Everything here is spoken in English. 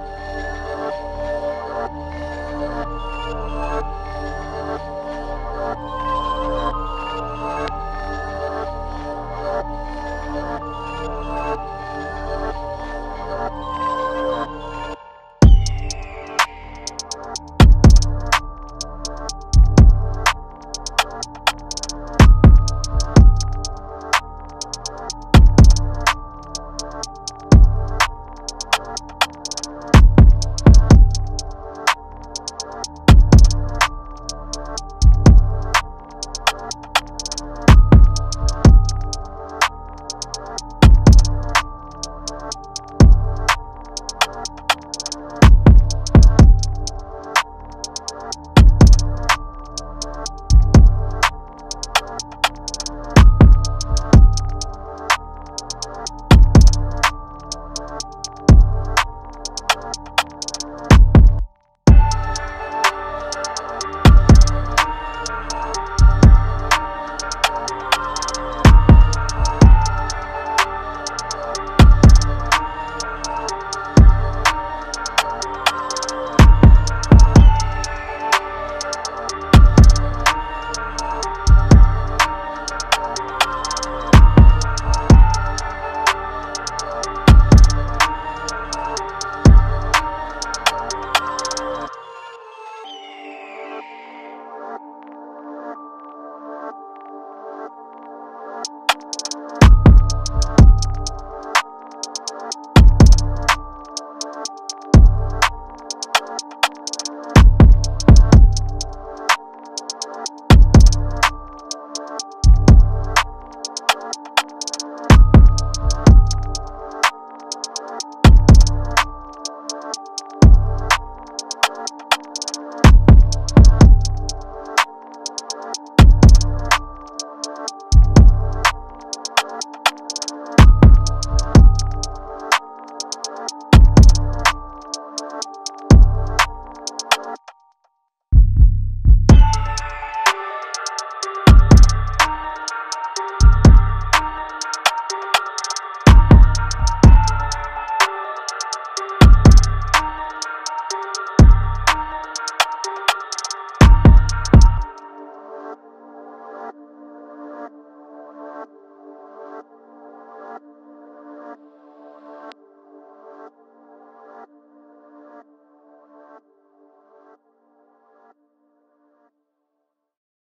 you